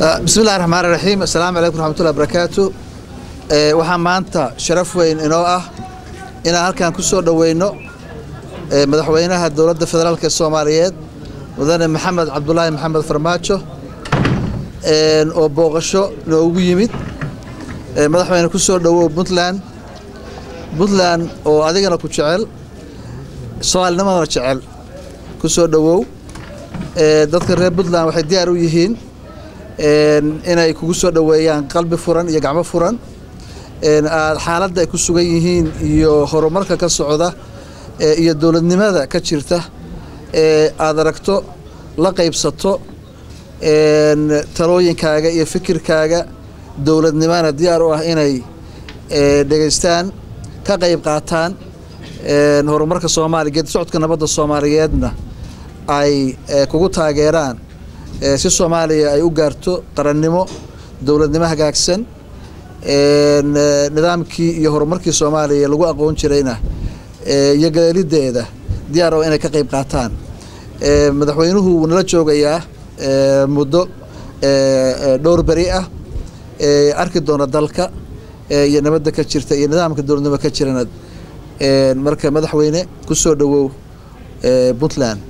bismi illahi raxmaan raxiim assalaamu calaykum raxmatullahi barakaatu waxaa maanta sharaf weyn inoo ah inaan halkan ku dhoweyno madaxweynaha dowladda federaalk ee soomaaliyeed mudane maxamed cabdulaahi maxamed farmaajo oo booqasho noogu yimid. Madaxweyne ku dhowow puntland. Puntland oo adigana ku jecel soomaalinimadana jecel ku dhowow. Dadka reer puntland waxay diyaar u yihiin inay kugu soo dhoweeyaan qalbi furan iyo gacmo furan. Xaaladda ay ku sugan yihiin iyo horumarka ka socda iyo dowladnimada ka jirta aad aragto la qaybsato talooyinkaaga iyo fikirkaaga dowladnimana diyaar u ah inay dhegaystaan ka qayb qaataan horumarka soomaaliya geedi socodka nabadda soomaaliyeedna ay kugu taageeraan si soomaaliya ay u gaarto qarannimo dowladnimo hagaagsan nidaamkii iyo horumarkii soomaaliya lagu aqoon jirayna iyo galeelideeda diyaar oo inay ka qayb qaataan. Madaxweynuhu wuu nala joogayaa muddo dhowr beri ah arki doona dalka iyo nabadda ka jirta iyo nidaamka dowladnimo ka jirana marka madaxweyne ku soo dhowow puntland